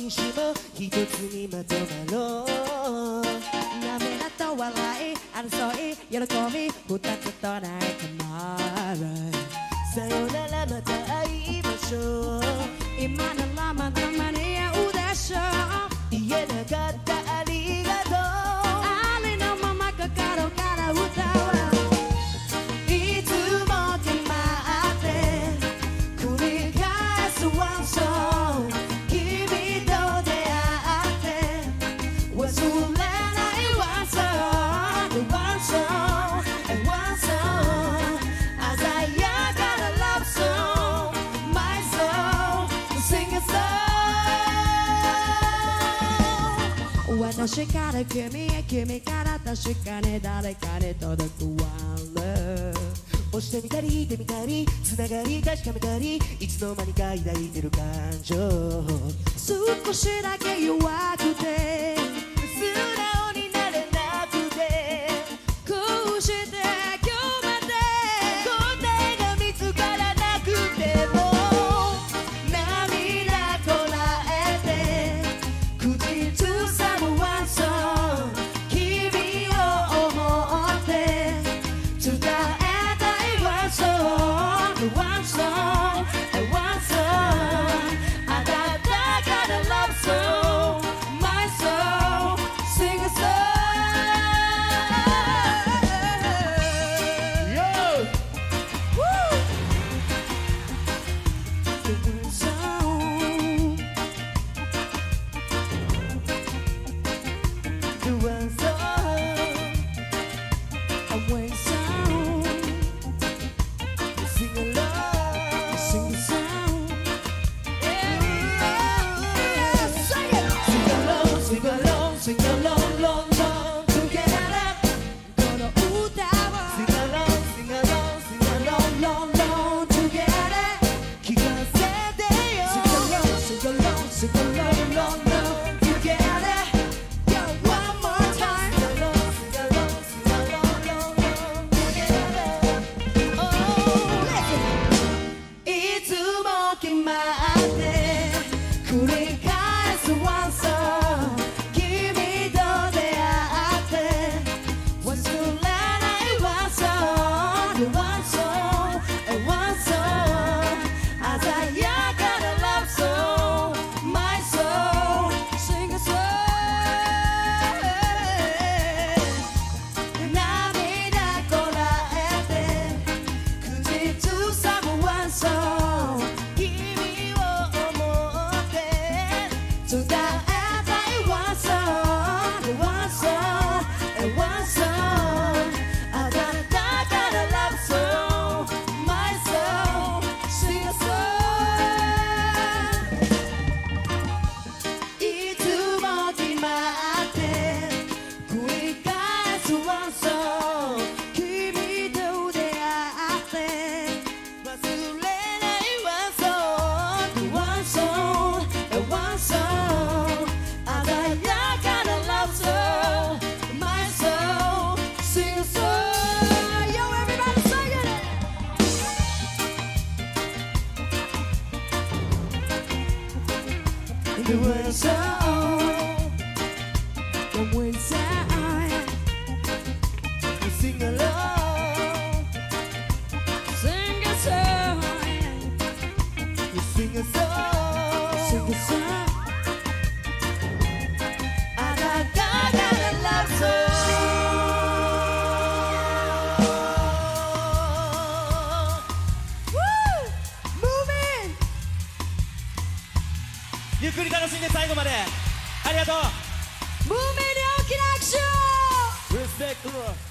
半紙も一つにまとまろう。なめらと笑い争い喜び二つとない tomorrow 私から君へ君から確かに誰かに届くワンる押してみたり引いてみたりつながり確かめたりいつの間にか抱いてる感情。少しだけ弱くて the watch song. Alone. Always I, sing along. ゆっくり楽しんで最後まで。ありがとう。ブーメンに大きな拍手を